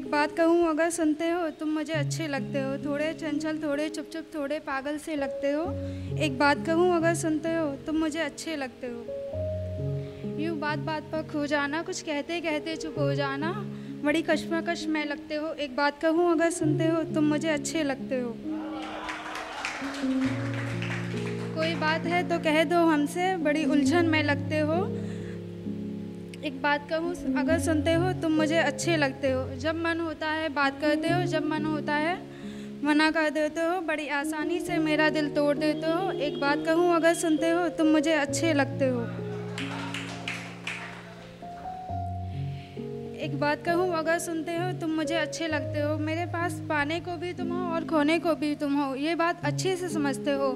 एक बात कहूँ, अगर सुनते हो तुम मुझे अच्छे लगते हो। थोड़े चंचल, थोड़े चुप चुप थोड़े पागल से लगते हो। एक बात कहूँ, अगर सुनते हो तुम मुझे अच्छे लगते हो। यूँ बात बात पर खो जाना, कुछ कहते कहते चुप हो जाना, बड़ी कश्मकश में लगते हो। एक बात कहूँ, अगर सुनते हो तुम मुझे अच्छे लगते हो। कोई बात है तो कह दो हमसे, बड़ी उलझन में लगते हो। एक बात कहूँ, अगर सुनते हो तुम मुझे अच्छे लगते हो। जब मन होता है बात करते हो, जब मन होता है मना कर देते हो, बड़ी आसानी से मेरा दिल तोड़ देते हो। एक बात कहूँ, अगर सुनते हो तुम मुझे अच्छे लगते हो। एक बात कहूँ, अगर सुनते हो तुम मुझे अच्छे लगते हो। मेरे पास पाने को भी तुम हो और खोने को भी तुम हो। ये बात अच्छे से समझते हो।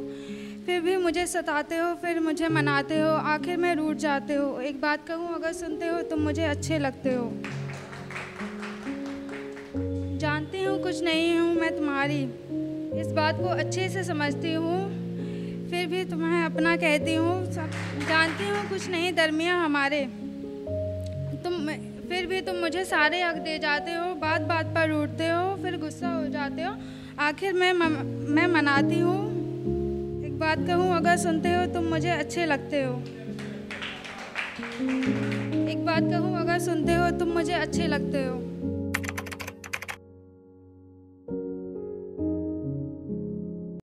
फिर भी मुझे सताते हो, फिर मुझे मनाते हो, आखिर में रूठ जाते हो। एक बात कहूँ, अगर सुनते हो तुम मुझे अच्छे लगते हो। जानती हूँ, कुछ नहीं हूँ मैं तुम्हारी। इस बात को अच्छे से समझती हूँ, फिर भी तुम्हें अपना कहती हूँ। जानती हूँ, कुछ नहीं दरमिया हमारे। तुम, फिर भी तुम मुझे सारे हक दे जाते हो बात बात पर रूठते हो, फिर गुस्सा हो जाते हो। आखिर मैं मैं मनाती हूँ। बात कहूँ, अगर सुनते हो तुम मुझे अच्छे लगते हो। एक बात कहूँ, अगर सुनते हो तुम मुझे अच्छे लगते हो।